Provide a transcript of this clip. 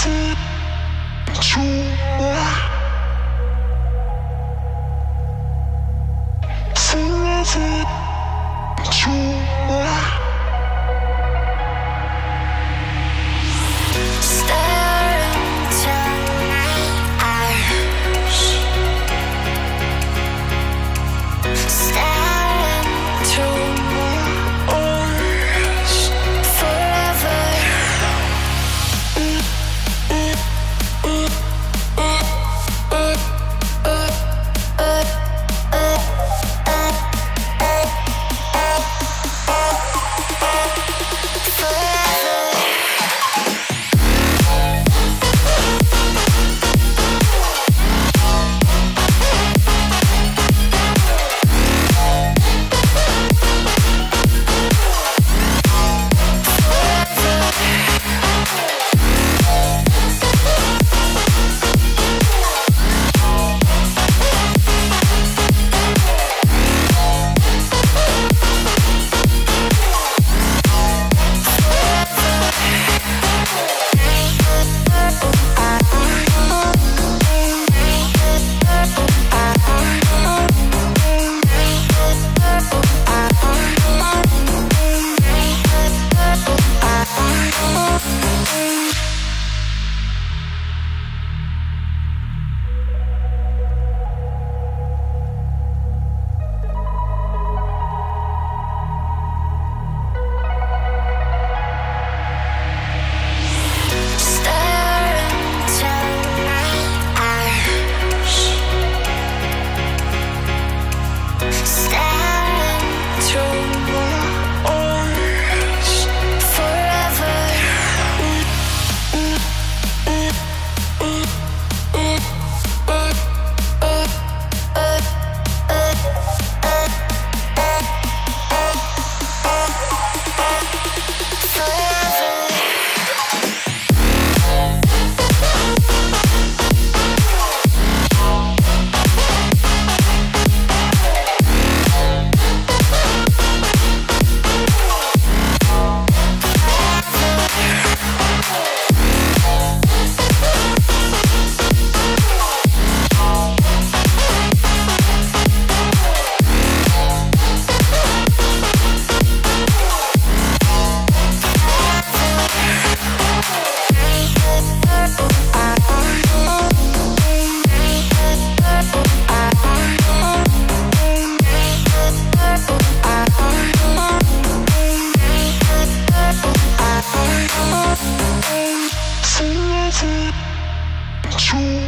two. True.